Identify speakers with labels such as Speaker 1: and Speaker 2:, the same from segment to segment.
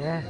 Speaker 1: Yeah.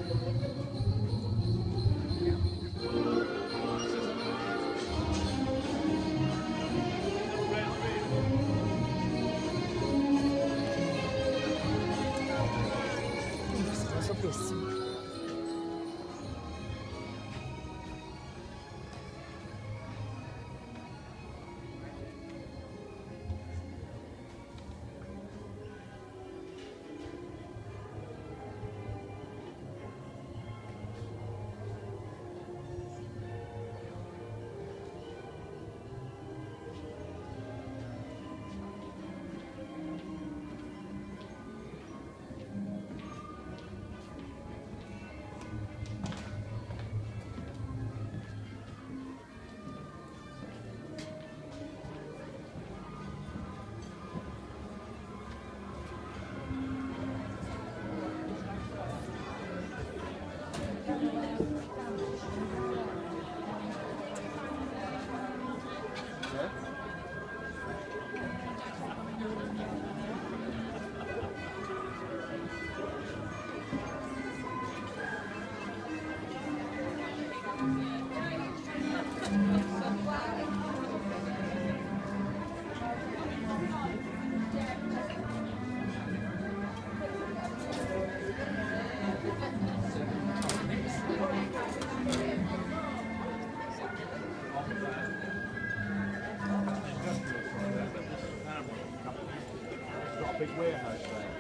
Speaker 1: Warehouse there.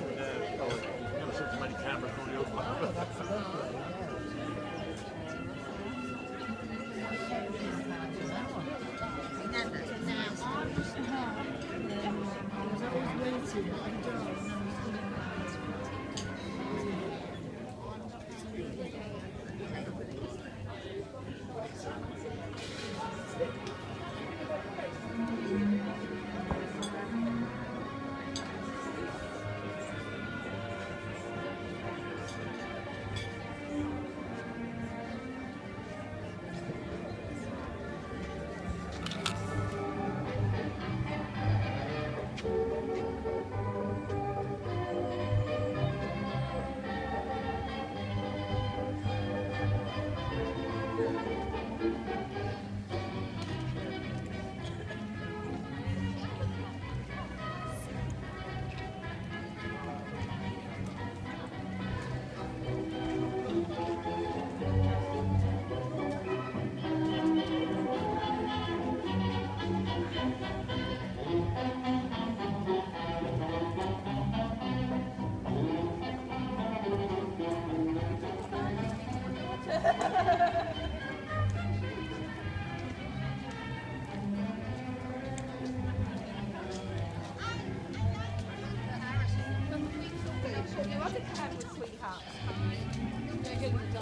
Speaker 1: And, uh, oh, never seen so many cameras on the other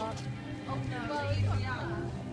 Speaker 2: Oh, no. Well,